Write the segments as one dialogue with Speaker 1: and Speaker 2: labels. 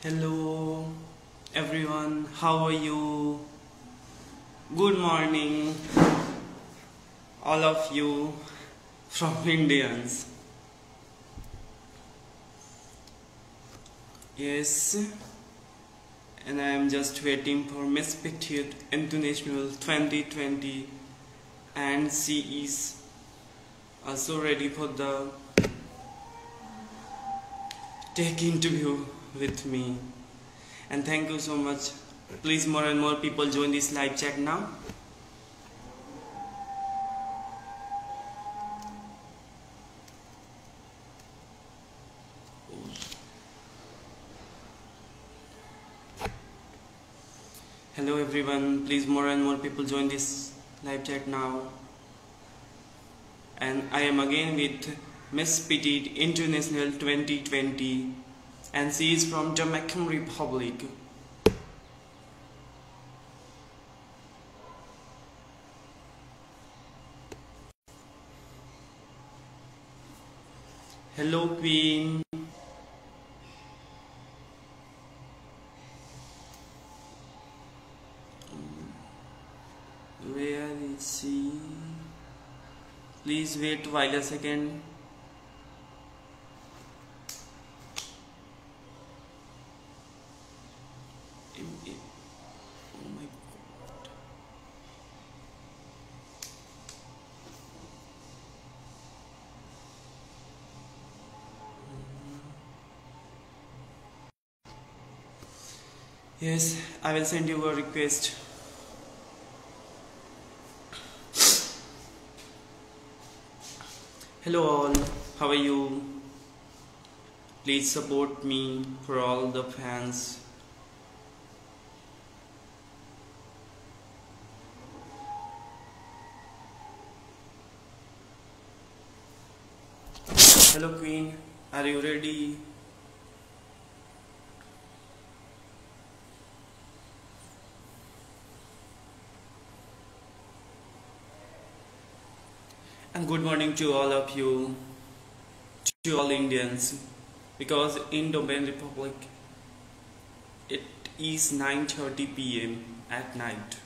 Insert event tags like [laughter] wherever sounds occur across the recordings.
Speaker 1: Hello, everyone. How are you? Good morning, all of you from [laughs] Indians. Yes, and I am just waiting for Miss Petite International 2020, and she is also ready for the take interview with me. And thank you so much. Please, more and more people join this live chat now. Hello everyone, please more and more people join this live chat now. And I am again with Miss Petite International 2020 and she is from Jamaican Republic. Hello Queen. Where is she? Please wait while a second. Im- im- Oh my god. Yes, I will send you a request. Hello all, how are you? Please support me for all the fans. Hello Queen, are you ready? Good morning to all of you, to all Indians, because in Dominican Republic it is 9:30 p.m. at night.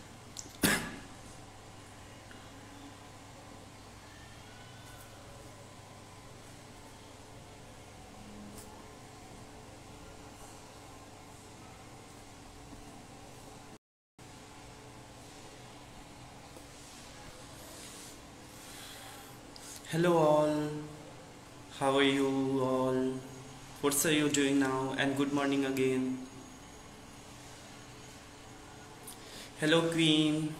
Speaker 1: Hello all, how are you all? What are you doing now? And good morning again. Hello Queen.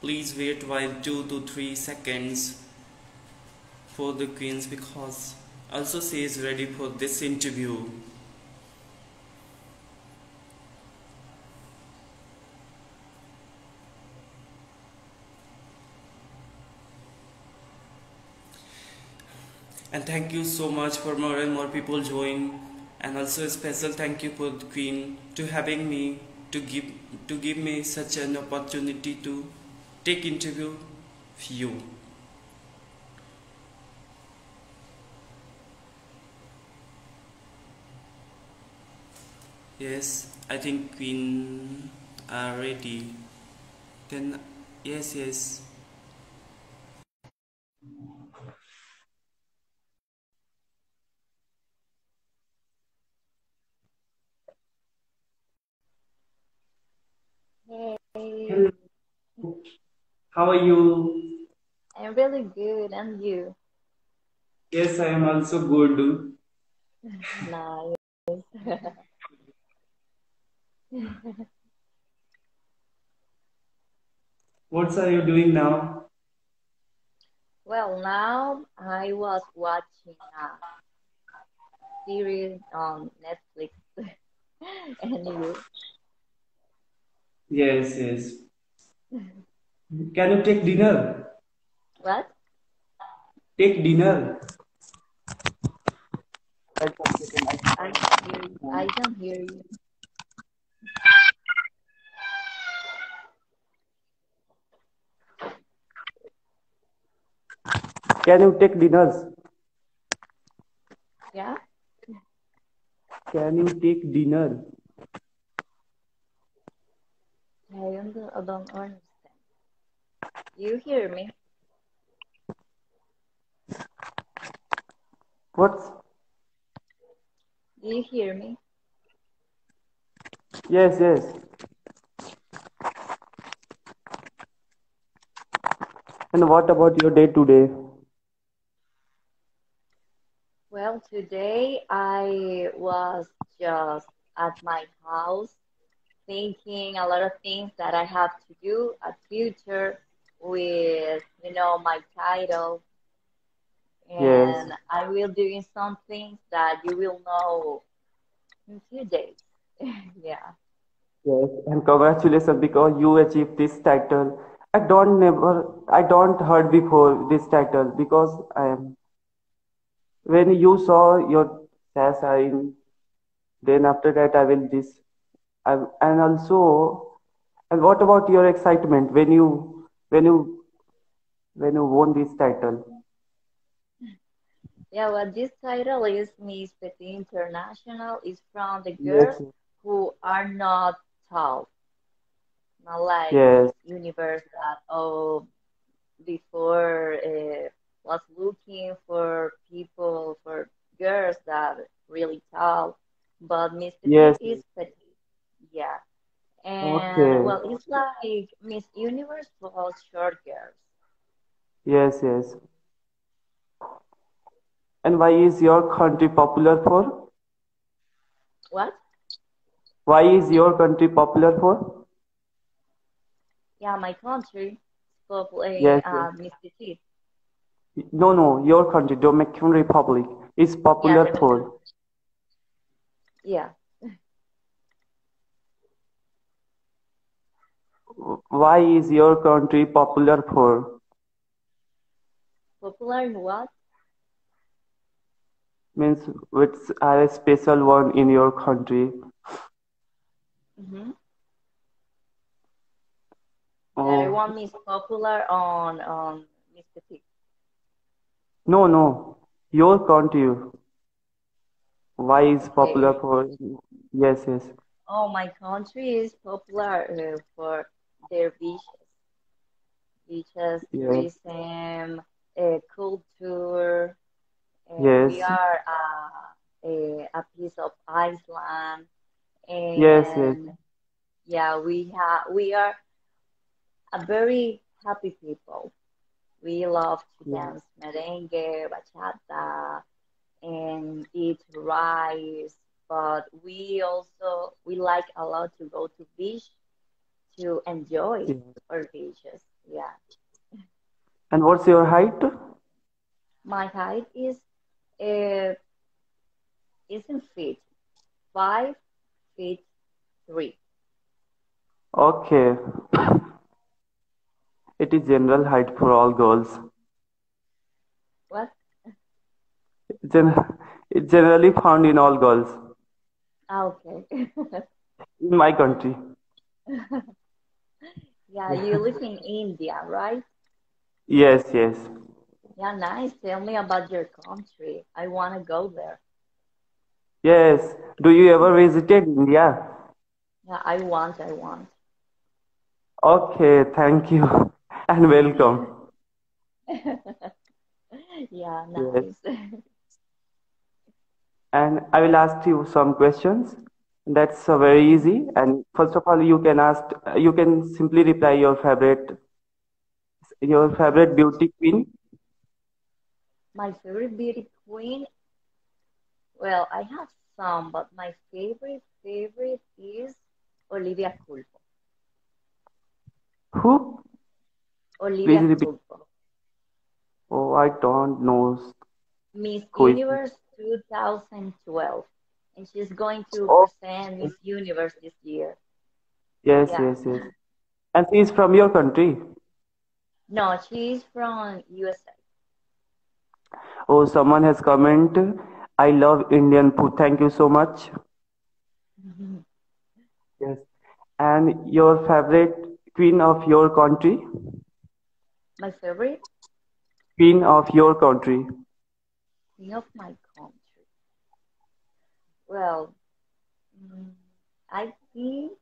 Speaker 1: Please wait while 2 to 3 seconds for the queens because also she is ready for this interview. And thank you so much for more and more people join. And also a special thank you for the queen to having me to give to give me such an opportunity to take interview with you. Yes i think queen are ready. Then yes yes
Speaker 2: Hey,
Speaker 1: Hello. how are you
Speaker 2: I'm really good, and you?
Speaker 1: yes i am also good [laughs]
Speaker 2: Nice. [laughs]
Speaker 1: what are you doing now
Speaker 2: Well, now I was watching a series on Netflix, [laughs] and you?
Speaker 1: Yes, yes. Can you take dinner?
Speaker 2: What?
Speaker 1: Take dinner.
Speaker 2: I can't hear you. I don't hear you.
Speaker 1: Can you take dinners? Yeah. Can you take dinner?
Speaker 2: I don't, I don't understand. You hear me?
Speaker 1: What?
Speaker 2: Do you hear me?
Speaker 1: Yes, yes. And what about your day today?
Speaker 2: Well, today I was just at my house thinking a lot of things that I have to do at future with, you know, my title.
Speaker 1: Yes.
Speaker 2: And I will doing some things that you will know in few days. [laughs] yeah.
Speaker 1: Yes, and congratulations because you achieved this title. I don't never, I don't heard before this title because I am. When you saw your sign, then after that I will this, I, and also, and what about your excitement when you when you when you won this title?
Speaker 2: Yeah, well, this title is Miss Petit International. is from the
Speaker 1: Yes,
Speaker 2: girls who are not tall, not like
Speaker 1: yes,
Speaker 2: Universe that oh before uh, was looking for people for girls that really tall, but Miss Petit
Speaker 1: yes.
Speaker 2: is petite. Yeah, and
Speaker 1: Okay.
Speaker 2: well, it's like Miss Universe for short girls.
Speaker 1: Yes, yes. And why is your country popular for?
Speaker 2: What?
Speaker 1: Why is your country popular for?
Speaker 2: Yeah, my country, popular
Speaker 1: Yes, yes.
Speaker 2: uh, Miss Petit.
Speaker 1: No, no, your country, Dominican Republic, is
Speaker 2: Yeah,
Speaker 1: popular
Speaker 2: Dominican.
Speaker 1: for.
Speaker 2: Yeah.
Speaker 1: Why is your country popular for?
Speaker 2: Popular in what?
Speaker 1: Means which are a special one in your country.
Speaker 2: hmm
Speaker 1: Oh,
Speaker 2: Everyone is popular on on Miss Petit.
Speaker 1: no, no, your country. Why is popular
Speaker 2: Okay.
Speaker 1: for? Yes, yes,
Speaker 2: Oh, my country is popular uh, for their beaches, beaches,
Speaker 1: yes,
Speaker 2: tourism, uh, culture. Uh, we are uh, a, a piece of island,
Speaker 1: yes, yes,
Speaker 2: and yeah, we have we are a very happy people. We love to
Speaker 1: yes,
Speaker 2: dance merengue, bachata, and eat rice. But we also we like a lot to go to beach to enjoy our beaches. Yeah,
Speaker 1: And what's your height?
Speaker 2: my height is uh, is in feet, five feet three.
Speaker 1: Okay, [coughs] it is general height for all girls.
Speaker 2: What?
Speaker 1: Gen it's generally found in all girls
Speaker 2: Ah, okay. [laughs]
Speaker 1: in my country. [laughs]
Speaker 2: Yeah, you live in India, right?
Speaker 1: Yes, yes,
Speaker 2: Yeah, nice. Tell me about your country. I want to go there.
Speaker 1: yes. Do you ever visited India?
Speaker 2: Yeah, I want, I want.
Speaker 1: Okay, thank you [laughs] and welcome. [laughs]
Speaker 2: Yeah,
Speaker 1: Yes.
Speaker 2: nice. [laughs]
Speaker 1: And I will ask you some questions. That's uh, very easy. And first of all, you can ask, you can simply reply your favorite, your favorite beauty queen.
Speaker 2: My favorite beauty queen, well, I have some, but my favorite favorite is Olivia Culpo.
Speaker 1: Who?
Speaker 2: Olivia. Culpo.
Speaker 1: Oh, I don't know
Speaker 2: Miss. Universe 2012. And she's going to
Speaker 1: Oh,
Speaker 2: present Miss Universe this year.
Speaker 1: yes,
Speaker 2: Yeah.
Speaker 1: yes, yes. And she's from your country.
Speaker 2: No, she's from USA.
Speaker 1: Oh, someone has commented. I love Indian food. Thank you so much. [laughs] Yes. And your favorite queen of your country?
Speaker 2: My favorite
Speaker 1: Queen of your country.
Speaker 2: queen of my country. Well, I think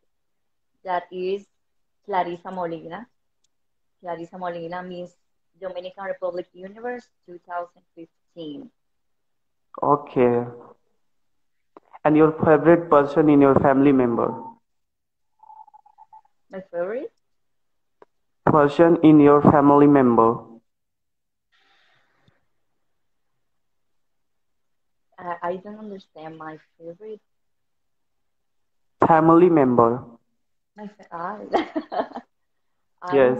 Speaker 2: that is Clarissa Molina. Clarissa Molina means Dominican Republic Universe 2015.
Speaker 1: Okay. And your favorite person in your family member?
Speaker 2: My favorite?
Speaker 1: Person in your family member.
Speaker 2: I, I don't understand my favorite.
Speaker 1: Family member.
Speaker 2: My fa- ah, [laughs] I
Speaker 1: Yes.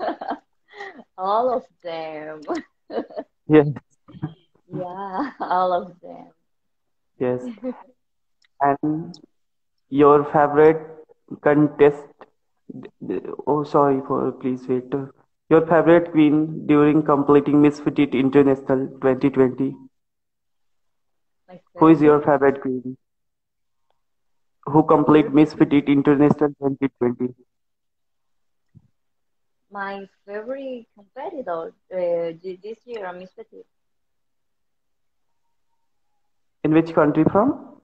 Speaker 1: [laughs]
Speaker 2: All of them. [laughs]
Speaker 1: Yes.
Speaker 2: Yeah, all of them.
Speaker 1: Yes. And your favorite contest. Oh, sorry for please wait. Your favorite queen during completing Miss Petite International 2020. Who is your
Speaker 2: favorite.
Speaker 1: queen? Who complete
Speaker 2: repeat?
Speaker 1: Miss Petite International 2020?
Speaker 2: My favorite competitor uh, this year, Miss Petit.
Speaker 1: In which country from?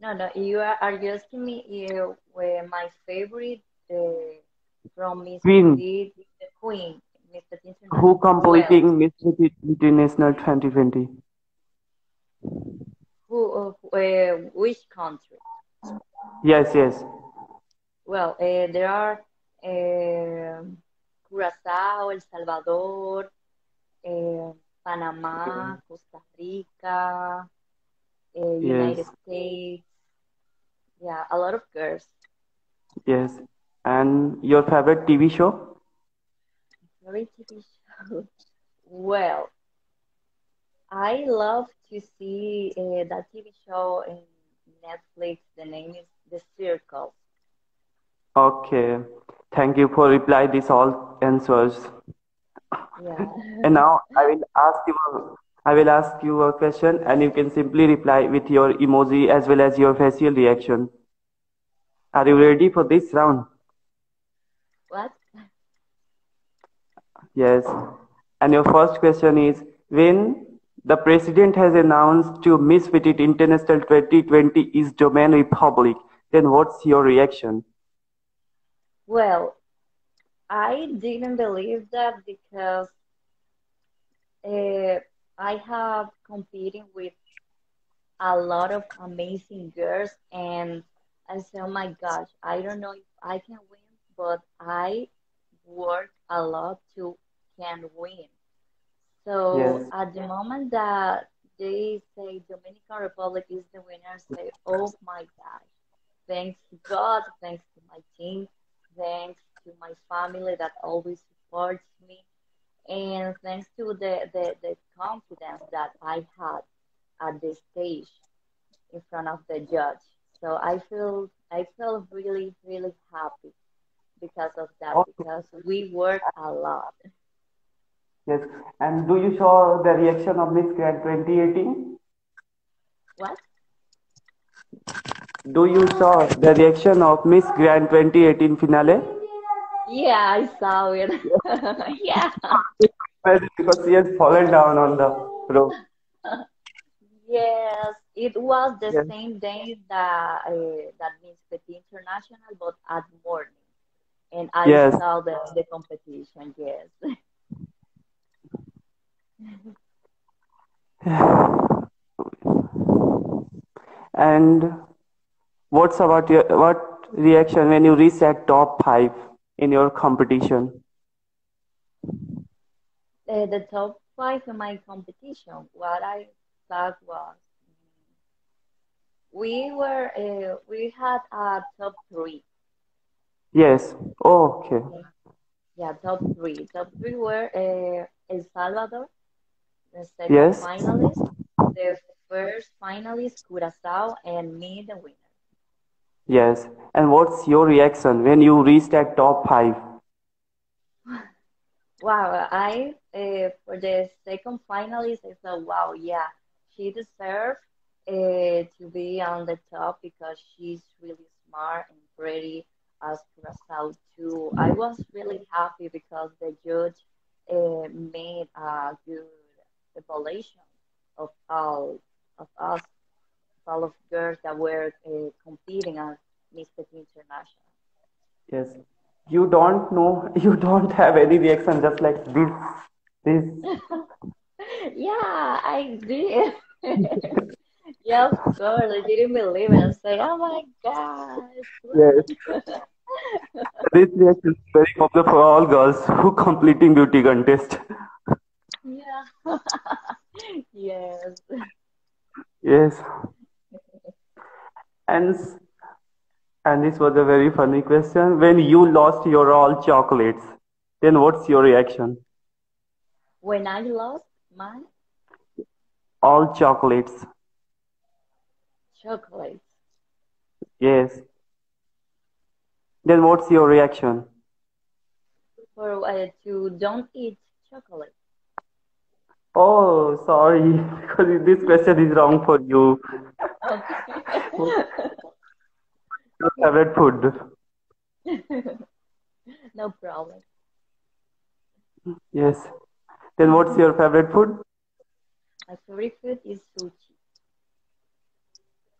Speaker 2: No, no, you are, are you asking me if uh, my favorite uh, from Miss
Speaker 1: Queen.
Speaker 2: Petit, the Queen, Miss Petit
Speaker 1: Who?
Speaker 2: Well,
Speaker 1: completing Miss Petite International 2020?
Speaker 2: Who, uh, uh, which country?
Speaker 1: Yes, yes.
Speaker 2: Well, uh, there are uh, Curazao, El Salvador, uh, Panama, Costa Rica, uh, United States. Yeah, a lot of girls.
Speaker 1: yes. And your favorite TV show?
Speaker 2: Very TV show. [laughs] Well, I love to see uh, that TV show in Netflix. The name is The Circle.
Speaker 1: Okay. Thank you for reply these all answers.
Speaker 2: Yeah.
Speaker 1: And now I will ask you a, I will ask you a question and you can simply reply with your emoji as well as your facial reaction. Are you ready for this round?
Speaker 2: What?
Speaker 1: Yes. And your first question is when the president has announced to Miss Petite International 2020 is Domain Republic, then what's your reaction?
Speaker 2: Well, I didn't believe that because uh, I have competing with a lot of amazing girls, and I said, oh my gosh, I don't know if I can win, but I work a lot to can win. So
Speaker 1: Yes.
Speaker 2: at the moment that they say Dominican Republic is the winner, say, oh my God, thanks to God, thanks to my team, thanks to my family that always supports me, and thanks to the, the, the confidence that I had at this stage in front of the judge. So I feel I feel really, really happy because of that,
Speaker 1: oh.
Speaker 2: because we work a lot.
Speaker 1: Yes. And do you saw the reaction of Miss Grand 2018?
Speaker 2: What?
Speaker 1: Do you saw the reaction of Miss Grand 2018 finale?
Speaker 2: Yeah, I saw it. [laughs] Yeah.
Speaker 1: Because she has fallen down on the rope.
Speaker 2: Yes, it was the
Speaker 1: Yes.
Speaker 2: same day that uh, that Miss Petit International, but at morning, and I
Speaker 1: Yes.
Speaker 2: saw the the competition. Yes. [laughs]
Speaker 1: And what's about your what reaction when you reach at top five in your competition?
Speaker 2: Uh, the top five in my competition, what I thought was we were uh, we had a top three.
Speaker 1: Yes. Oh, okay.
Speaker 2: Yeah, top three. Top three were uh, El Salvador, the second
Speaker 1: Yes.
Speaker 2: finalist, the first finalist, Curacao, and me, the winner.
Speaker 1: Yes. And what's your reaction when you reached at top five? [laughs]
Speaker 2: Wow, I uh, for the second finalist, I thought, wow, yeah, she deserves uh, to be on the top because she's really smart and pretty as Curacao too. I was really happy because the judge uh, made a good evaluation of all of us. all of girls that were uh, competing at Miss International.
Speaker 1: Yes. You don't know, [laughs] you don't have any reaction, just like this. This. [laughs]
Speaker 2: yeah, I did. yeah, of course. I didn't believe it. I was like, oh my gosh.
Speaker 1: Yes. [laughs] this reaction is very popular for all girls who completing beauty contest.
Speaker 2: Yeah. yes. [laughs]
Speaker 1: Yes. And and this was a very funny question. When you lost your all chocolates, then what's your reaction?
Speaker 2: When I lost my
Speaker 1: All chocolates.
Speaker 2: chocolate,
Speaker 1: Yes. Then what's your reaction?
Speaker 2: for uh, to don't eat chocolate.
Speaker 1: Oh, sorry, [laughs] because this question is wrong for you.
Speaker 2: Okay.
Speaker 1: Your [laughs] favorite food. [laughs]
Speaker 2: no problem.
Speaker 1: Yes. Then what's mm-hmm. your favorite food?
Speaker 2: My favorite food is sushi.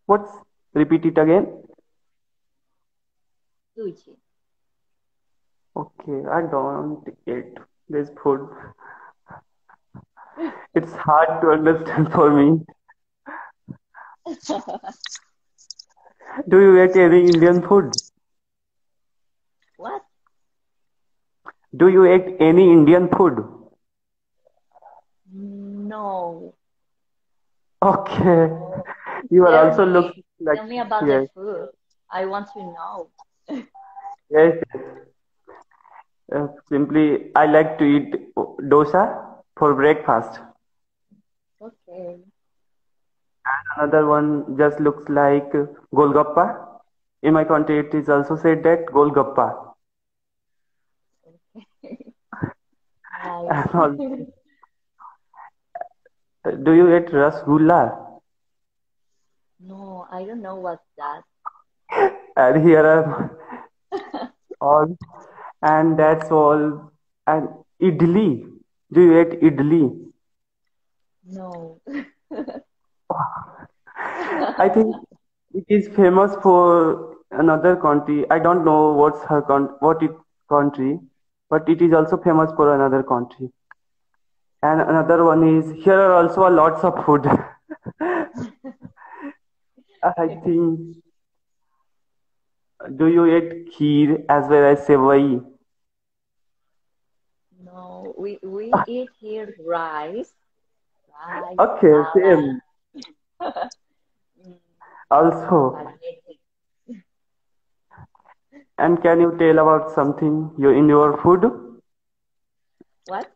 Speaker 1: What's repeat it again?
Speaker 2: Sushi.
Speaker 1: Okay, I don't eat this food. It's hard to understand for me. Do you eat any Indian food?
Speaker 2: what?
Speaker 1: Do you eat any Indian food?
Speaker 2: No.
Speaker 1: Okay. You are
Speaker 2: Tell
Speaker 1: also
Speaker 2: me.
Speaker 1: looking like
Speaker 2: Tell me about
Speaker 1: yes,
Speaker 2: the food. I want to know.
Speaker 1: yes. Uh, simply, I like to eat dosa for breakfast.
Speaker 2: Okay.
Speaker 1: Another one just looks like Golgappa. In my country, it is also said that Golgappa. [laughs] And also, do you eat Rasgulla?
Speaker 2: no, I don't know what's that. [laughs]
Speaker 1: And here are [laughs] all, and that's all. And idli. Do you eat idli?
Speaker 2: No.
Speaker 1: I think it is famous for another country. I don't know what's her con- what it country, but it is also famous for another country. And another one is here are also lots of food. [laughs] I think. Do you eat kheer as well as sevai?
Speaker 2: No, we we [laughs] eat here rice, rice,
Speaker 1: Okay, same. [laughs] Also, and can you tell about something you in your food?
Speaker 2: What?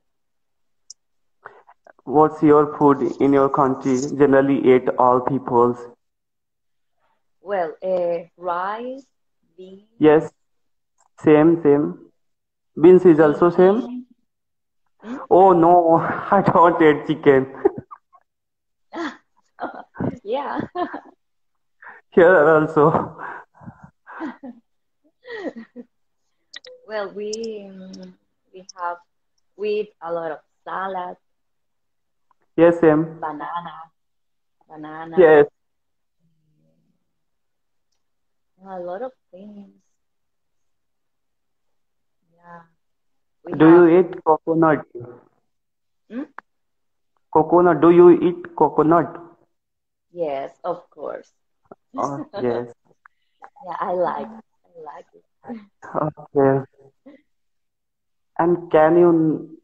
Speaker 1: What's your food in your country? Generally, eat all people's.
Speaker 2: Well, uh, rice, beans,
Speaker 1: Yes, same, same. Beans is also same. Oh no, [laughs] I don't eat chicken. [laughs]
Speaker 2: Yeah. [laughs]
Speaker 1: Here also.
Speaker 2: Well, we we have we eat a lot of salad,
Speaker 1: Yes, same.
Speaker 2: banana, banana,
Speaker 1: Yes.
Speaker 2: a lot of things. Yeah. We
Speaker 1: Do you eat coconut?
Speaker 2: mm?
Speaker 1: Coconut. Do you eat coconut?
Speaker 2: Yes, of course.
Speaker 1: Oh, yes. [laughs]
Speaker 2: Yeah, I like I like it.
Speaker 1: Okay. And can you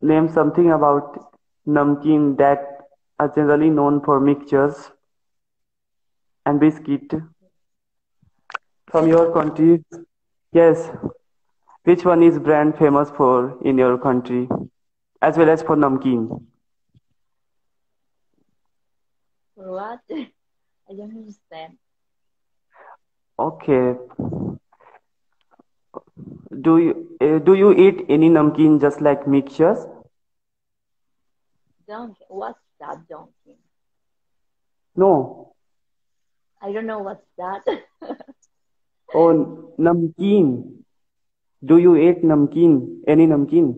Speaker 1: name something about namkeen that are generally known for mixtures and biscuit from your country? Yes. Which one is brand famous for in your country as well as for namkeen?
Speaker 2: What? [laughs] I don't understand.
Speaker 1: Okay. Do you uh, do you eat any namkeen just like mixtures?
Speaker 2: Don't What's that donkey?
Speaker 1: No.
Speaker 2: I don't know what's that. [laughs]
Speaker 1: Oh, namkeen. Do you eat namkeen? Any namkeen?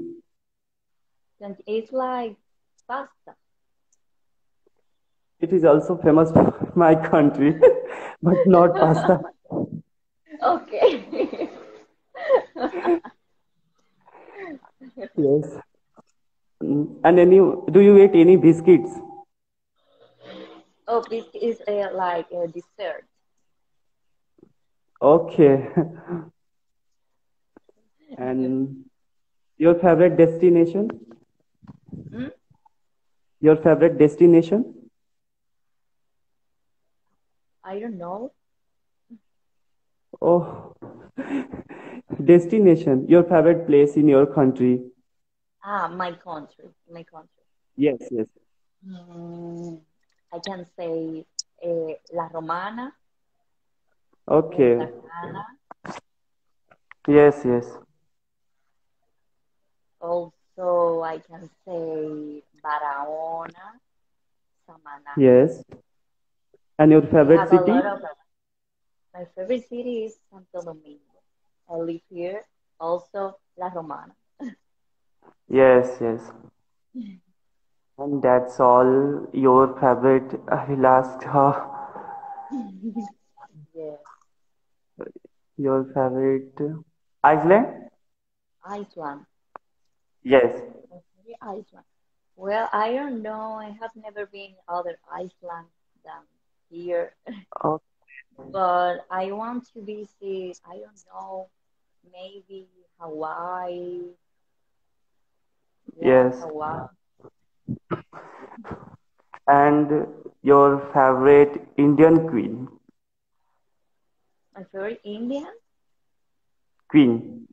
Speaker 2: It's like pasta.
Speaker 1: It is also famous for [laughs] my country, [laughs] but not pasta. [laughs]
Speaker 2: Okay.
Speaker 1: Yes. And any, do you eat any biscuits?
Speaker 2: Oh, this is uh, like a dessert.
Speaker 1: Okay. And your favorite destination?
Speaker 2: Hmm?
Speaker 1: Your favorite destination?
Speaker 2: I don't know.
Speaker 1: Oh, [laughs] destination. Your favorite place in your country?
Speaker 2: Ah, my country. My country.
Speaker 1: Yes, yes.
Speaker 2: Mm, I can say uh, La Romana,
Speaker 1: Okay. Yes, yes.
Speaker 2: Also, I can say Barahona, Samana.
Speaker 1: Yes. And your favorite city?
Speaker 2: of My favorite city is Santo Domingo. I live here. Also, La Romana.
Speaker 1: Yes, yes. And that's all your favorite. I will ask her
Speaker 2: Yes.
Speaker 1: your favorite
Speaker 2: uh,
Speaker 1: island?
Speaker 2: island. Yes. island. Well, I don't know. I have never been other island than here,
Speaker 1: Oh, [laughs]
Speaker 2: but I want to visit. I don't know, maybe Hawaii. Yeah,
Speaker 1: yes.
Speaker 2: Hawaii.
Speaker 1: And your favorite Indian queen?
Speaker 2: My favorite Indian.
Speaker 1: Queen.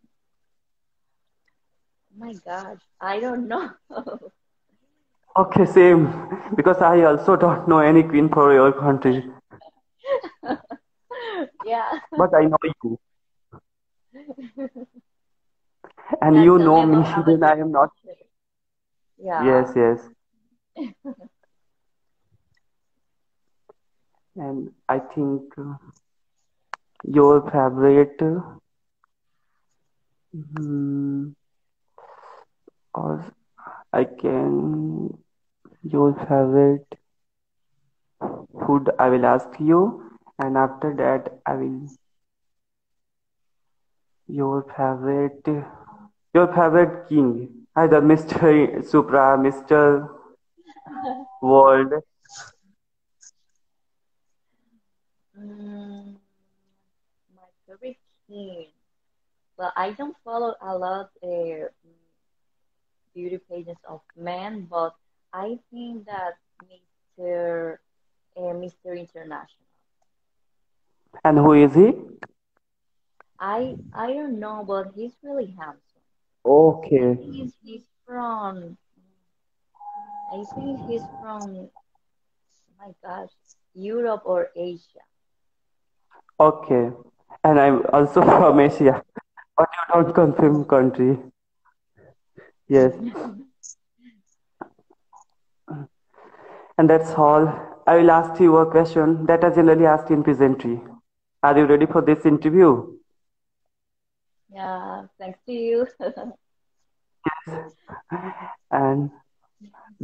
Speaker 2: My God, I don't know. [laughs]
Speaker 1: Okay, same. Because I also don't know any queen for your country. [laughs]
Speaker 2: Yeah,
Speaker 1: But I know you. [laughs] And you know
Speaker 2: me
Speaker 1: me,
Speaker 2: about about
Speaker 1: then I am not.
Speaker 2: Yeah.
Speaker 1: Yes, yes. And I think uh, your favorite, uh, hmm, or I can, your favorite food, I will ask you, and after that, I will, your favorite, your favorite king, either Mr. Supra, Mr. World.
Speaker 2: Mm, my favorite king. Well, I don't follow a lot uh, beauty pages of men, but I think that Mr. Uh, Mr. International.
Speaker 1: And who is he?
Speaker 2: I I don't know, but he's really handsome.
Speaker 1: Okay,
Speaker 2: he's, he's from. I think he's from. my gosh, Europe or Asia.
Speaker 1: okay. And I'm also [laughs] from Asia, but you don't confirm country. Yes, and that's all. I will ask you a question that I generally asked in presentry. Are you ready for this interview?
Speaker 2: Yeah, thanks to you. yes.
Speaker 1: And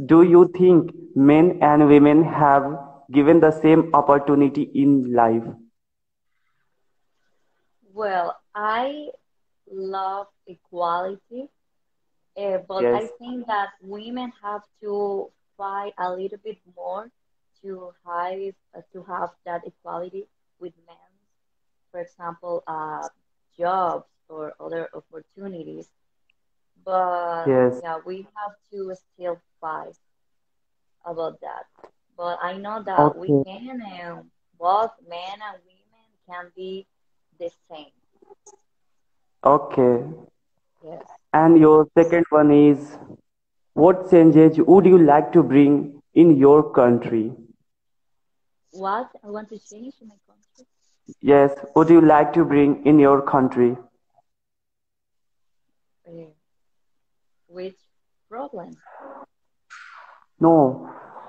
Speaker 1: do you think men and women have given the same opportunity in life?
Speaker 2: Well, I love equality, uh, but I think that women have to fight a little bit more to have uh, to have that equality with men. For example, uh, jobs or other opportunities. But
Speaker 1: yes.
Speaker 2: yeah, we have to still fight about that. But I know that we can, and both men and women can be the same.
Speaker 1: okay.
Speaker 2: Yes.
Speaker 1: And your second one is what changes would you like to bring in your country?
Speaker 2: What I want to change in my country?
Speaker 1: Yes, would you like to bring in your country?
Speaker 2: Uh, which problem?
Speaker 1: No.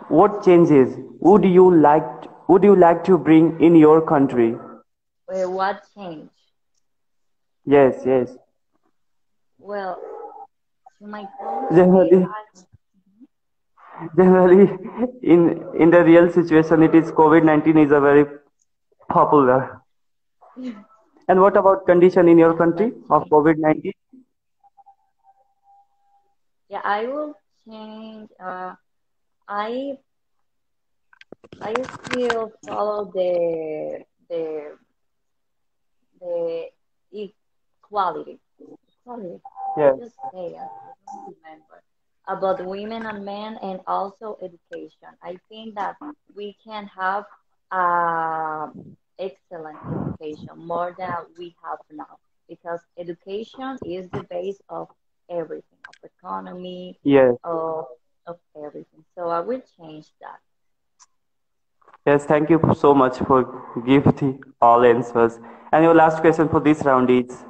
Speaker 1: What changes would you like would you like to bring in your country?
Speaker 2: Uh, what change?
Speaker 1: Yes, yes.
Speaker 2: Well, my
Speaker 1: Generally, generally in in the real situation it is covid-19 is a very popular and what about condition in your country of covid-19
Speaker 2: Yeah, I will change. Uh, I I still follow the the the equality. Equality.
Speaker 1: yes
Speaker 2: Just say. I don't remember about women and men and also education. I think that we can have uh, excellent education more than we have now because education is the base of everything, of economy,
Speaker 1: yes
Speaker 2: of of everything. So I will change that.
Speaker 1: yes thank you so much for the all answers and your last question for this round is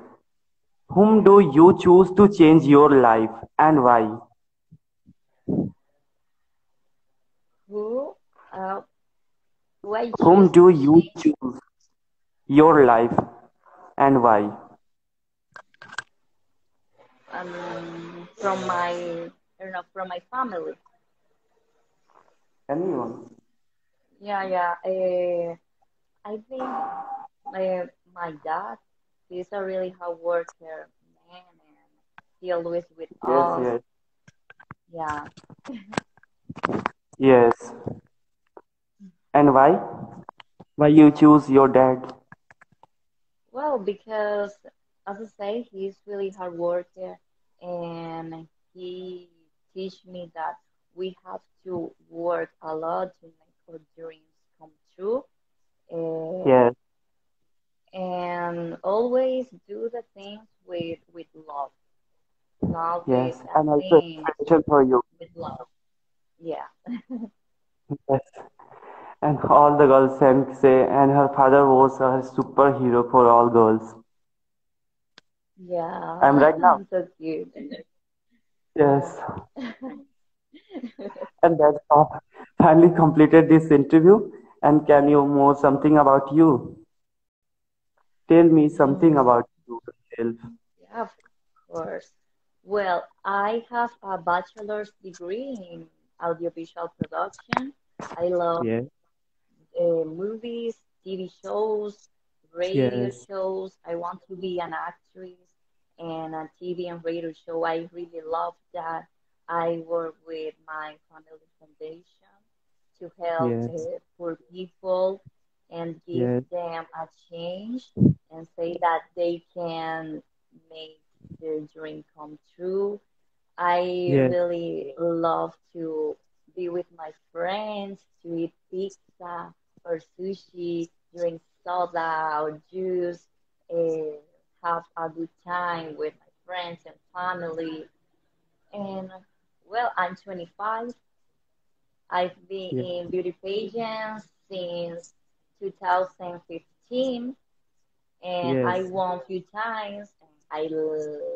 Speaker 1: whom do you choose to change your life and why
Speaker 2: Who uh, who I
Speaker 1: whom do you choose your life and why
Speaker 2: um, from my I don't know from my family.
Speaker 1: anyone
Speaker 2: Yeah, yeah. Uh, I think my my dad he's a really hard worker man and he always with
Speaker 1: yes
Speaker 2: us.
Speaker 1: yes
Speaker 2: Yeah. [laughs]
Speaker 1: yes and why why you choose your dad
Speaker 2: Well, because as I say, he's really hard worker and he teach me that we have to work a lot to make our dreams come true. Uh,
Speaker 1: yes
Speaker 2: and always do the things with with love, not
Speaker 1: yes and also
Speaker 2: thing
Speaker 1: inspiration for you.
Speaker 2: with love. Yeah. [laughs]
Speaker 1: yes. And all the girls and say and her father was a superhero for all girls.
Speaker 2: Yeah.
Speaker 1: i'm right now. [laughs]
Speaker 2: So cute.
Speaker 1: yes. [laughs] And that's all. Finally completed this interview. And can you more something about you tell me something about yourself
Speaker 2: yeah, of course. Well, I have a bachelor's degree in audiovisual production. I love
Speaker 1: yes
Speaker 2: uh, movies, TV shows, radio
Speaker 1: yes
Speaker 2: shows. I want to be an actress and a TV and radio show. I really love that. I work with my family foundation to help
Speaker 1: yes
Speaker 2: uh, poor people and give
Speaker 1: yes
Speaker 2: them a change and say that they can make their dream come true. I
Speaker 1: yes
Speaker 2: really love to be with my friends, to eat pizza or sushi, drink soda or juice, and have a good time with my friends and family. And well, I'm 25. I've been
Speaker 1: yes
Speaker 2: in beauty pageants since 2015, and I won a few times, and I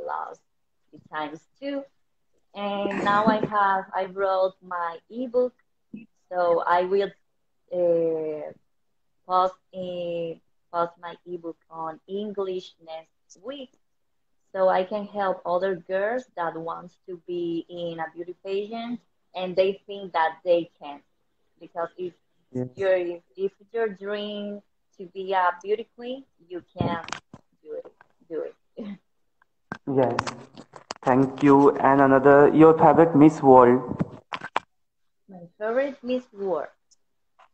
Speaker 2: lost a few times too. And now I [laughs] have I wrote my ebook, so I will uh, post in, post my ebook on English next week, so I can help other girls that wants to be in a beauty pageant and they think that they can, because if
Speaker 1: yes.
Speaker 2: your if your dream to be uh, a beauty queen, you can do it. Do it. [laughs]
Speaker 1: yes thank you and another your favorite miss world
Speaker 2: My favorite Miss World.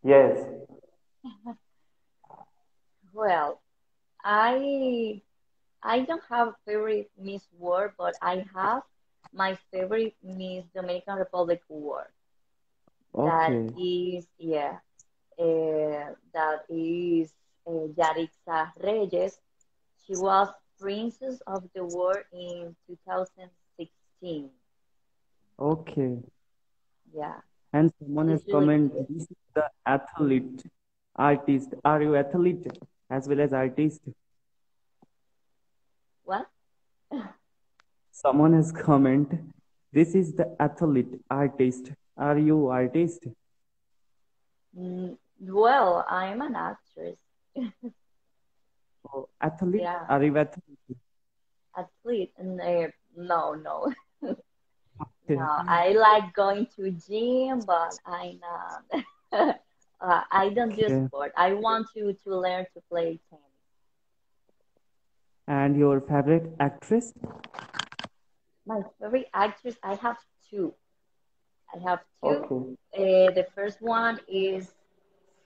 Speaker 1: yes [laughs]
Speaker 2: Well, I I don't have a favorite Miss World, but I have my favorite Miss Dominican Republic World. That
Speaker 1: okay
Speaker 2: is, yeah, uh, that is uh, Yarixa Reyes. She was Princess of the World in 2016.
Speaker 1: okay
Speaker 2: Yeah,
Speaker 1: and someone has
Speaker 2: she's really
Speaker 1: comment
Speaker 2: good.
Speaker 1: this is the athlete artist are you athlete as well as artist
Speaker 2: What?
Speaker 1: someone has commented, this is the athlete artist are you artist
Speaker 2: well, I'm an actress. [laughs]
Speaker 1: oh, athlete
Speaker 2: Yeah,
Speaker 1: are you athlete
Speaker 2: athlete. And uh, no, no. [laughs] No, I like going to gym, but I not. [laughs] uh, I don't do sport. I want to to learn to play tennis.
Speaker 1: And your favorite actress?
Speaker 2: My favorite actress, I have two. I have two.
Speaker 1: Okay.
Speaker 2: Uh, the first one is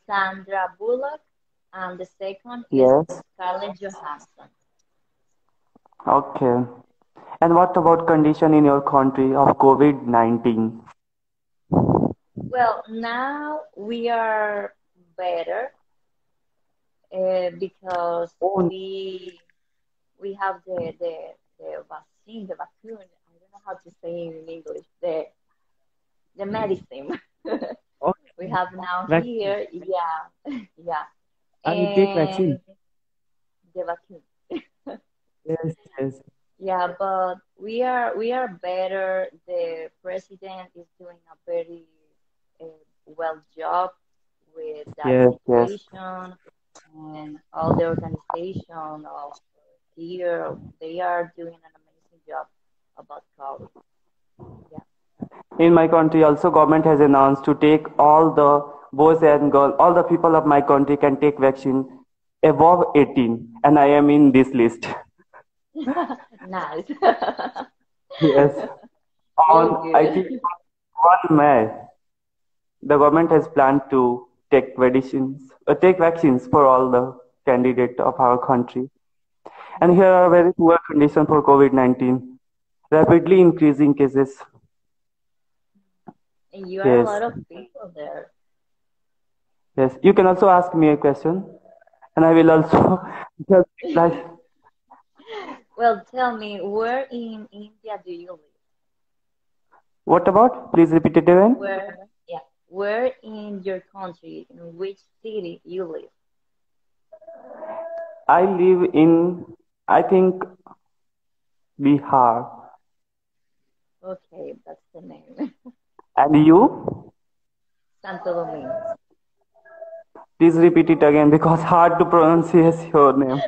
Speaker 2: Sandra Bullock, and the second is
Speaker 1: Yes.
Speaker 2: Scarlett Johansson.
Speaker 1: Okay. And what about condition in your country of COVID-19?
Speaker 2: Well, now we are better uh, because
Speaker 1: Oh,
Speaker 2: we we have the the the vaccine, the vaccine. I don't know how to say it in English. The the medicine
Speaker 1: okay. [laughs]
Speaker 2: we have now
Speaker 1: Vaccine.
Speaker 2: here. Yeah, [laughs] yeah.
Speaker 1: And you take vaccine?
Speaker 2: The vaccine. [laughs]
Speaker 1: Yes, yes.
Speaker 2: Yeah, but we are we are better. The president is doing a very uh, well job with the
Speaker 1: Yes, yes.
Speaker 2: and all the organization of here. They are doing an amazing job about COVID.
Speaker 1: In my country, also government has announced to take all the boys and girls, all the people of my country can take vaccine above 18, and I am in this list. [laughs]
Speaker 2: nice.
Speaker 1: Yes. On, I think one May, the government has planned to take vaccines, uh, take vaccines for all the candidates of our country. And here are very poor conditions for COVID-19, rapidly increasing cases.
Speaker 2: And you are a
Speaker 1: Yes,
Speaker 2: lot of people there.
Speaker 1: yes. You can also ask me a question, and I will also [laughs] just reply. [laughs]
Speaker 2: Well, tell me, where in India do you live?
Speaker 1: What about? Please repeat it again.
Speaker 2: Where, yeah, where in your country, in which city you live?
Speaker 1: I live in, I think, Bihar.
Speaker 2: Okay, that's the name. [laughs]
Speaker 1: And you?
Speaker 2: Santo Domingo.
Speaker 1: Please repeat it again because hard to pronounce your name.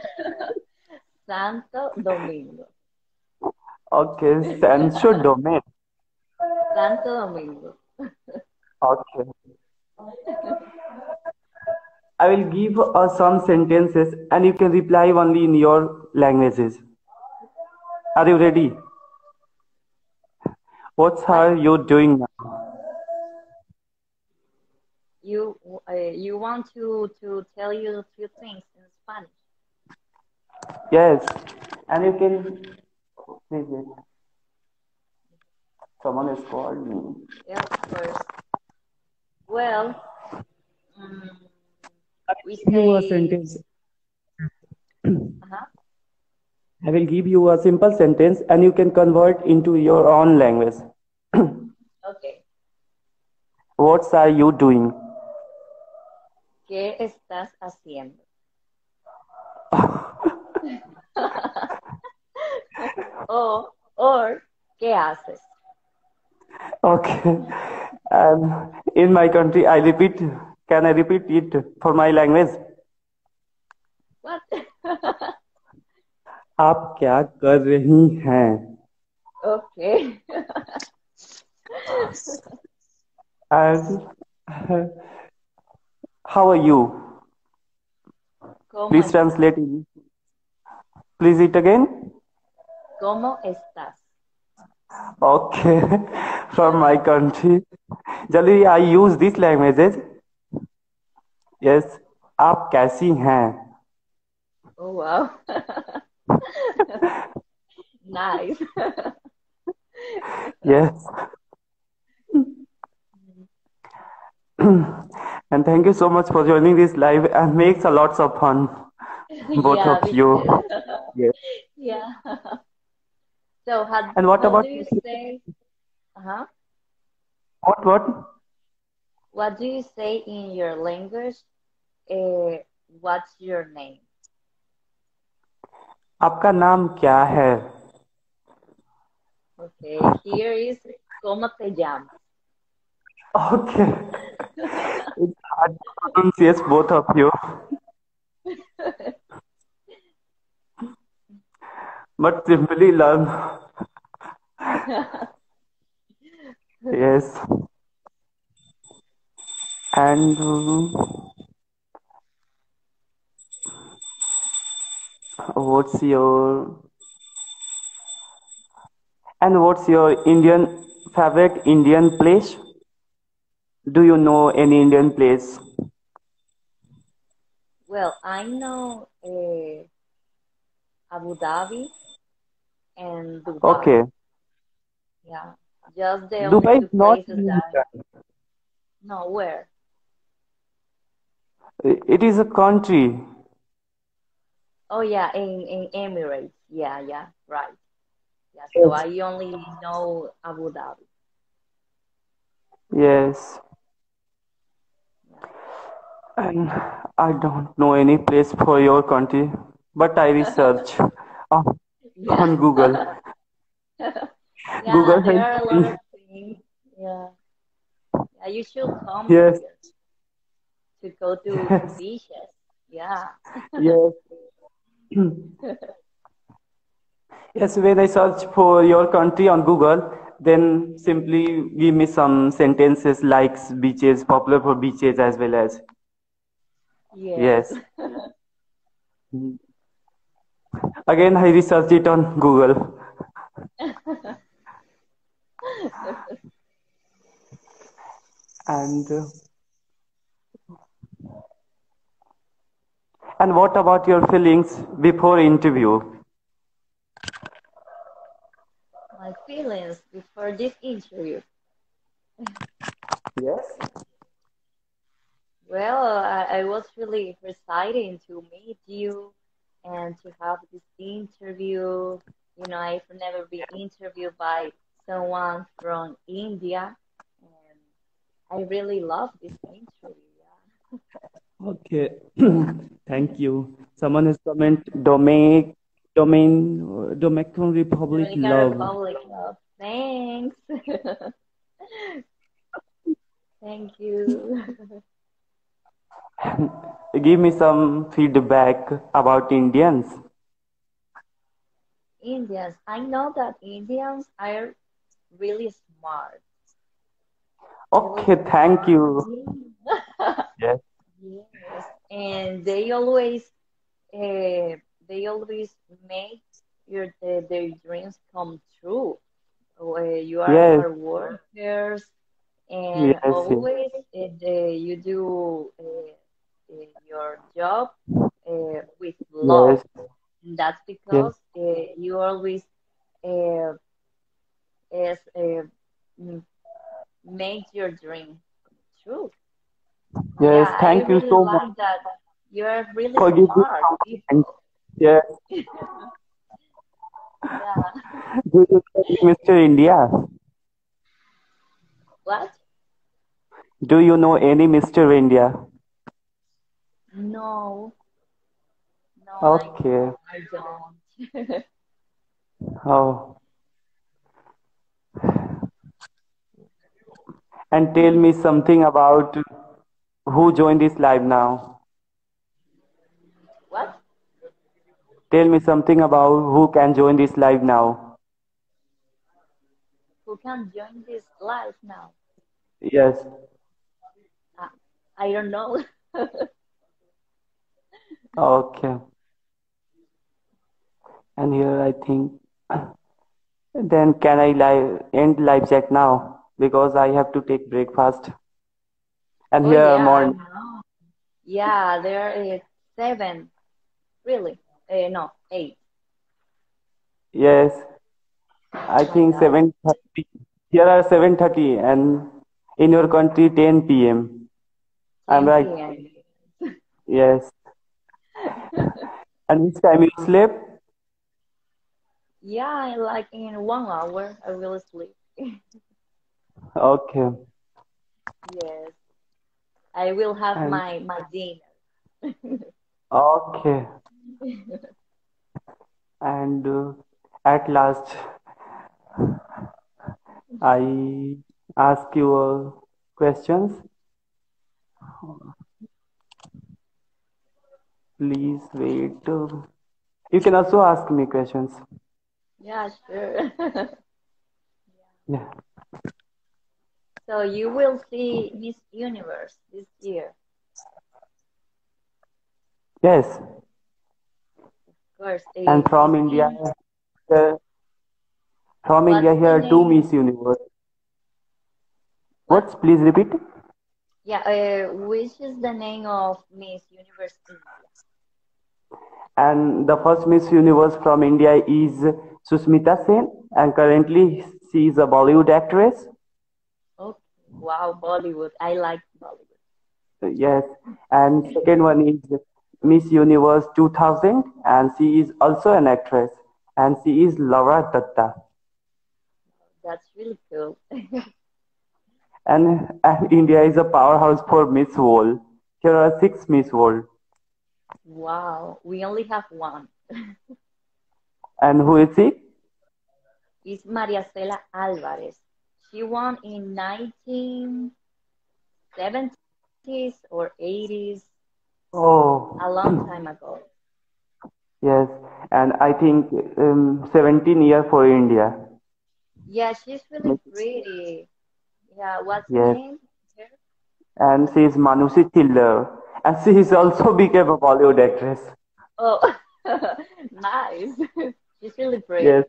Speaker 1: [laughs]
Speaker 2: Santo Domingo.
Speaker 1: Okay, Sancho Domingo.
Speaker 2: Santo Domingo.
Speaker 1: Okay. I will give uh, some sentences and you can reply only in your languages. Are you ready? What are you doing now?
Speaker 2: You uh, you want to to tell you a few things in Spanish?
Speaker 1: Yes, and you can. Please wait. Someone has called me.
Speaker 2: Yeah, of course. Well, mm, we
Speaker 1: Give you a sentence. [clears throat]
Speaker 2: uh-huh.
Speaker 1: I will give you a simple sentence and you can convert into your own language. [clears throat]
Speaker 2: Okay.
Speaker 1: What are you doing?
Speaker 2: ¿Qué estás haciendo? [laughs] o, or, ¿qué haces?
Speaker 1: Okay. And in my country, I repeat. Can I repeat it for my language?
Speaker 2: What? [laughs]
Speaker 1: आप क्या कर रही हैं?
Speaker 2: okay. [laughs]
Speaker 1: And how are you?
Speaker 2: ¿Cómo,
Speaker 1: Please translate it. Please it again.
Speaker 2: ¿Cómo estás?
Speaker 1: Okay. [laughs] From my country. Generally, I use these languages. Yes. आप कैसी हैं?
Speaker 2: Oh, wow. [laughs] nice.
Speaker 1: Yes. And [clears throat] thank you so much for joining this live and makes a lots of fun. [laughs] Both
Speaker 2: yeah,
Speaker 1: of
Speaker 2: me
Speaker 1: you.
Speaker 2: too. [laughs]
Speaker 1: Yes.
Speaker 2: yeah. So, how,
Speaker 1: And what
Speaker 2: how
Speaker 1: about
Speaker 2: do you say? Uh-huh.
Speaker 1: what what?
Speaker 2: What do you say in your language? Uh, what's your name?
Speaker 1: आपका नाम क्या है?
Speaker 2: Okay, here is ¿Cómo te llamas?
Speaker 1: Okay. It's hard to pronounce both of you. But simply love. Yes. And uh, what's your and what's your Indian favorite Indian place? Do you know any Indian place?
Speaker 2: Well, I know uh, Abu Dhabi and Dubai.
Speaker 1: Okay.
Speaker 2: Yeah, just the only
Speaker 1: Dubai
Speaker 2: two
Speaker 1: is not
Speaker 2: places that no where.
Speaker 1: It is a country.
Speaker 2: Oh yeah, in in Emirates. Yeah, yeah, right. Yeah, so
Speaker 1: Yes.
Speaker 2: I only know Abu Dhabi.
Speaker 1: Yes. And I don't know any place for your country, but I research on,
Speaker 2: Yeah.
Speaker 1: on Google. [laughs]
Speaker 2: Yeah,
Speaker 1: Google
Speaker 2: there are a lot of things. Yeah. Yeah, you should come
Speaker 1: Yes.
Speaker 2: to go to to
Speaker 1: Yes.
Speaker 2: beaches. Yeah. [laughs]
Speaker 1: Yes. [laughs] Yes, when I search for your country on Google, then simply give me some sentences like beaches, popular for beaches as well as.
Speaker 2: Yes.
Speaker 1: Yes. [laughs] Again, I researched it on Google. And uh, and what about your feelings before interview?
Speaker 2: My feelings before this interview.
Speaker 1: Yes.
Speaker 2: Well, I, I was really excited to meet you and to have this interview. You know, I've never been interviewed by someone from India, and I really love this interview. Yeah. [laughs]
Speaker 1: Okay. [clears throat] Thank you. Someone has commented domain domain Dominican Republic
Speaker 2: Dominican
Speaker 1: love.
Speaker 2: Republic love. Thanks. [laughs] Thank you. [laughs] [laughs]
Speaker 1: Give me some feedback about Indians.
Speaker 2: Indians. I know that Indians are really smart. Really
Speaker 1: Okay, thank you. [laughs] Yes.
Speaker 2: Yes, and they always uh, they always make your their, their dreams come true. Uh, you are
Speaker 1: Yes.
Speaker 2: hard workers, and
Speaker 1: Yes. Yes.
Speaker 2: always uh, you do uh, your job uh, with love.
Speaker 1: Yes.
Speaker 2: And that's
Speaker 1: Yes.
Speaker 2: because uh, you always uh, is, uh, m- make your dream true.
Speaker 1: Yes.
Speaker 2: Yeah, I
Speaker 1: Thank you
Speaker 2: really
Speaker 1: so much
Speaker 2: that. You're really
Speaker 1: for
Speaker 2: smart people.
Speaker 1: Yes. [laughs]
Speaker 2: Yeah.
Speaker 1: Do you know Mr. India?
Speaker 2: What?
Speaker 1: Do you know any Mr. India?
Speaker 2: No, no,
Speaker 1: Okay.
Speaker 2: I don't. [laughs]
Speaker 1: Oh. And tell me something about who joined this live now.
Speaker 2: What?
Speaker 1: Tell me something about who can join this live now.
Speaker 2: Who can join this live now?
Speaker 1: Yes.
Speaker 2: I, I don't know. [laughs]
Speaker 1: Okay. And here I think [coughs] then can I live end live chat now because I have to take breakfast. And
Speaker 2: Oh
Speaker 1: here
Speaker 2: yeah,
Speaker 1: morning.
Speaker 2: Yeah, there is seven. Really? Uh, no, eight.
Speaker 1: Yes. I
Speaker 2: Oh
Speaker 1: think
Speaker 2: God.
Speaker 1: 7:30. Here are 7:30 and in your country 10 p.m. I'm
Speaker 2: 10
Speaker 1: right. Yes. And which time you sleep?
Speaker 2: Yeah, like in one hour, I will sleep. [laughs]
Speaker 1: Okay.
Speaker 2: Yes, I will have
Speaker 1: And
Speaker 2: my my dinner. [laughs]
Speaker 1: okay. And uh, at last, I ask you uh, questions. Please wait. You can also ask me questions.
Speaker 2: Yeah, sure. [laughs]
Speaker 1: Yeah.
Speaker 2: So you will see Miss Universe this year.
Speaker 1: Yes,
Speaker 2: Of course.
Speaker 1: and from India, uh, from
Speaker 2: What's
Speaker 1: India here
Speaker 2: name?
Speaker 1: Miss Universe.
Speaker 2: What?
Speaker 1: What? Please repeat.
Speaker 2: Yeah, uh, which is the name of Miss Universe India?
Speaker 1: And the first Miss Universe from India is Sushmita Sen, and currently she is a Bollywood actress.
Speaker 2: Okay. Wow, Bollywood. I like Bollywood.
Speaker 1: Yes, and second one is Miss Universe 2000, and she is also an actress, and she is Lara Dutta.
Speaker 2: That's really cool.
Speaker 1: And, and India is a powerhouse for Miss World. Here are six Miss World.
Speaker 2: Wow, we only have one.
Speaker 1: And who is it?
Speaker 2: It's Mariasela Alvarez. She won in 1970s or 80s,
Speaker 1: Oh,
Speaker 2: a long time ago.
Speaker 1: yes. And I think um, 17 year for India.
Speaker 2: Yeah, she's really pretty. Yeah, what's her
Speaker 1: Yes.
Speaker 2: name?
Speaker 1: And she's Manushi Chhillar. And she is also [laughs] became a Bollywood actress.
Speaker 2: Oh, [laughs] nice. [laughs] She's really pretty.
Speaker 1: Yes.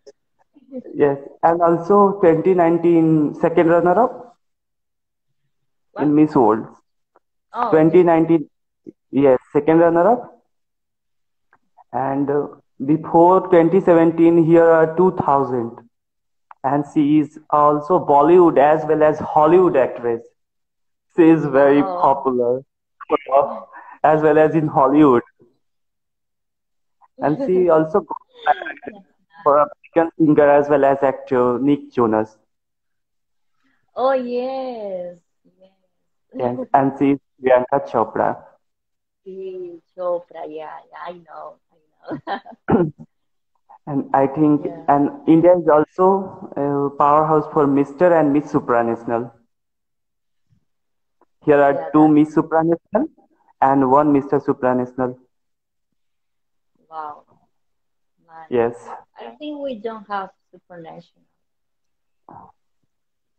Speaker 1: Yes. And also 2019 second runner up
Speaker 2: What?
Speaker 1: in Miss World.
Speaker 2: Oh,
Speaker 1: 2019, yes, second runner up. And uh, before 2017, here are 2000. And she is also Bollywood as well as Hollywood actress. She is very
Speaker 2: Wow.
Speaker 1: popular as well as in Hollywood. And she [laughs] also for American singer as well as actor Nick Jonas.
Speaker 2: oh yes, yes.
Speaker 1: Yes, and she is Priyanka Chopra.
Speaker 2: Chopra, yeah, yeah, I know, I know. [laughs]
Speaker 1: And I think,
Speaker 2: Yeah.
Speaker 1: and India is also a powerhouse for Mr. and Miss Supranational. Here are
Speaker 2: Yeah,
Speaker 1: two Miss Supranational and one Mr. Supranational.
Speaker 2: wow, nice.
Speaker 1: Yes.
Speaker 2: I think we don't have supranational.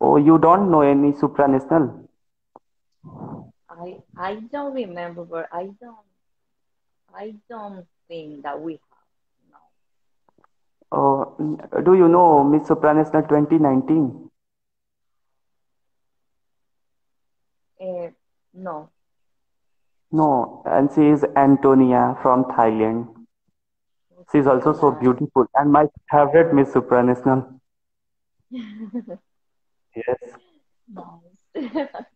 Speaker 1: Oh, you don't know any supranational?
Speaker 2: I I don't remember, but I don't I don't think that we have. No.
Speaker 1: Oh, do you know Miss Supranational 2019?
Speaker 2: Eh, no.
Speaker 1: No, and she is Antonia from Thailand. She is also so beautiful and my favorite Miss Supranational. [laughs] Yes.
Speaker 2: Nice. [laughs]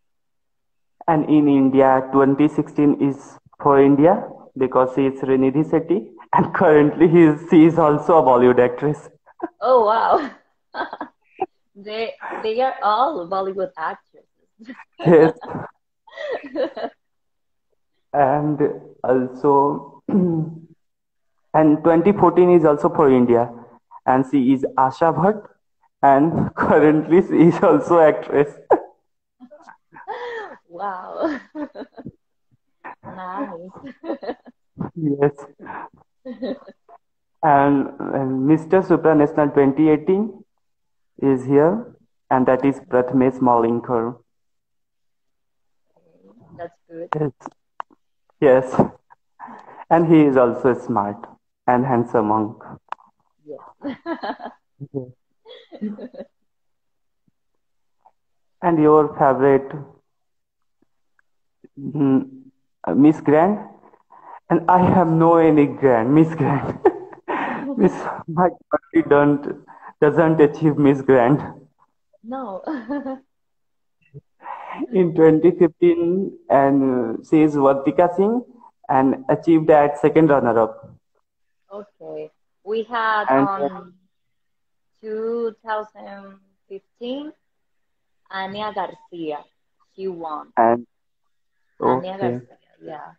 Speaker 1: And in India, 2016 is for India because she is Srinidhi Shetty, and currently he is, she is also a Bollywood actress. [laughs]
Speaker 2: Oh wow. They they are all Bollywood actresses.
Speaker 1: Yes, and also, [clears throat] and 2014 is also for India, and she is Asha Bhatt, and [laughs] currently she is also actress. [laughs]
Speaker 2: Wow. Nice.
Speaker 1: Yes, and, and Mr. Supranational 2018 is here, and that is Prathamesh
Speaker 2: Maulingkar.
Speaker 1: Yes. Yes. And he is also smart and handsome monk.
Speaker 2: Yes.
Speaker 1: And your favorite mm, Miss Grand? And I have no any Grand, Miss Grand. [laughs] Miss, my country don't doesn't achieve Miss Grand.
Speaker 2: No. [laughs]
Speaker 1: In 2015, and uh, she is Vartika Singh and achieved at second runner-up.
Speaker 2: Okay. We had
Speaker 1: And-
Speaker 2: on 2015 Anea Garcia. She won.
Speaker 1: And
Speaker 2: Anea
Speaker 1: okay.
Speaker 2: Garcia, yeah.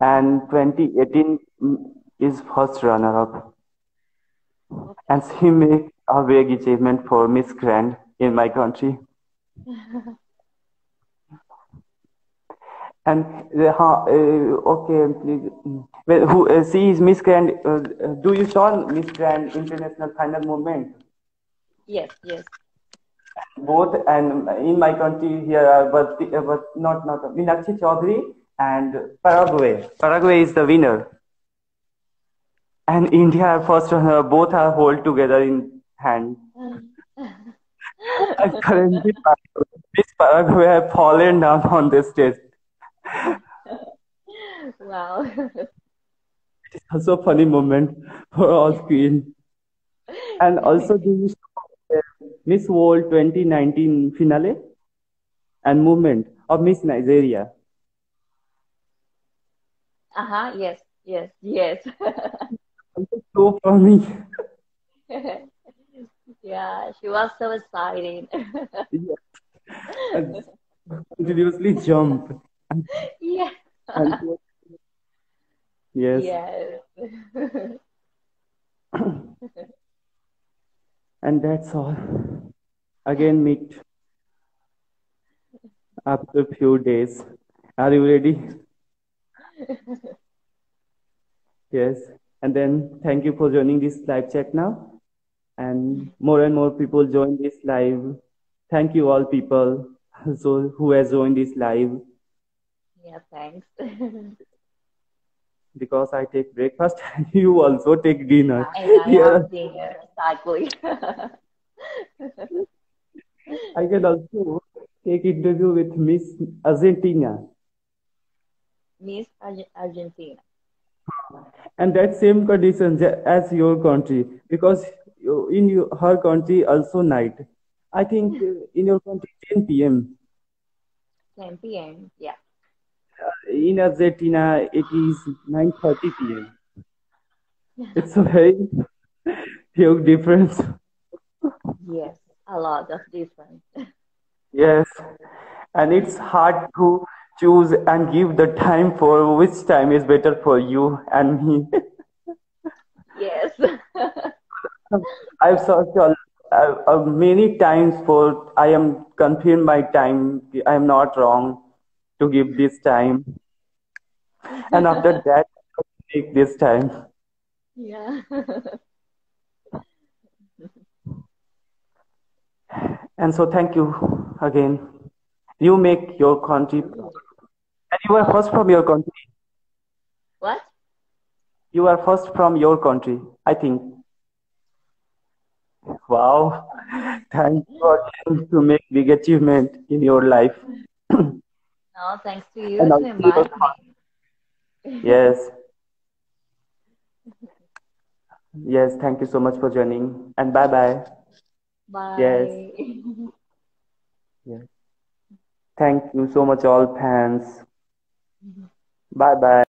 Speaker 1: and 2018 mm, is first runner-up. And she made a big achievement for Miss Grand in my country. [laughs] And uh, uh, okay, please. mm, Well, who uh, she is Miss Grand? Uh, uh, do you saw Miss Grand International Final Movement?
Speaker 2: Yes, yes.
Speaker 1: both and in my country here are but, but not not Meenakshi Chaudhary and Paraguay. Paraguay is the winner. And India first uh, both are hold together in hand. [laughs] and currently Miss Paraguay have fallen down on the stage.
Speaker 2: Wow.
Speaker 1: It's also a funny moment for all queen. And also the Miss World 2019 finale and movement of Miss Nigeria.
Speaker 2: Uh-huh, yes, yes, yes.
Speaker 1: so funny. [laughs]
Speaker 2: yeah, she was so exciting.
Speaker 1: And continuously jump.
Speaker 2: yeah.
Speaker 1: And- yes.
Speaker 2: Yes.
Speaker 1: And that's all. Again, meet after a few days. Are you ready? Yes. And then thank you for joining this live chat now. And more and more people join this live. Thank you all people so who has joined this live
Speaker 2: yeah, thanks. [laughs]
Speaker 1: because I take breakfast and [laughs] you also take dinner.
Speaker 2: and I [laughs]
Speaker 1: Yeah.
Speaker 2: dinner, sadly.
Speaker 1: I can also take interview with Miss Argentina.
Speaker 2: Miss Argentina.
Speaker 1: and that same conditions as your country because in your, her country also night i think uh, in your country 10 p.m
Speaker 2: 10 p.m. Yeah.
Speaker 1: in argentina it is 9:30 p.m [laughs] it's a very huge difference
Speaker 2: Yes, a lot of difference.
Speaker 1: yes and it's hard to choose and give the time for which time is better for you and me
Speaker 2: yes.
Speaker 1: I've searched all, uh, uh, many times for I am confirm my time. I am not wrong to give this time, and after [laughs] that, take this time.
Speaker 2: yeah.
Speaker 1: And so, thank you again. You make your country, and you are first from your country.
Speaker 2: what?
Speaker 1: You are first from your country, I think. Wow! Thank you again to make big achievement in your life.
Speaker 2: No, [clears throat] oh, thanks to you
Speaker 1: And
Speaker 2: to
Speaker 1: also
Speaker 2: invite.
Speaker 1: Yes. Yes, thank you so much for joining. And bye bye.
Speaker 2: Bye.
Speaker 1: Yes. Yes. Thank you so much, all fans. Bye bye.